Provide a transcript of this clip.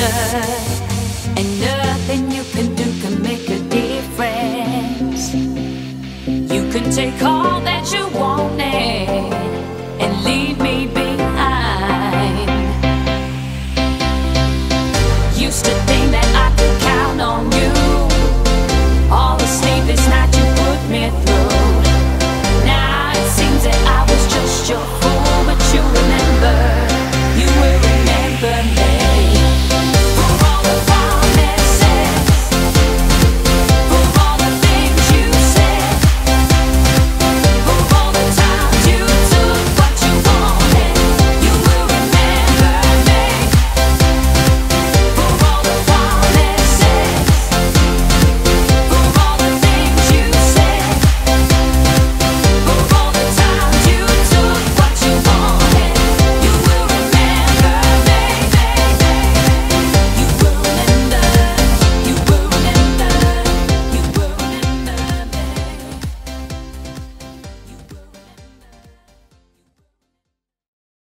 and nothing you can do can make a difference. You can take all that you wanted and leave me.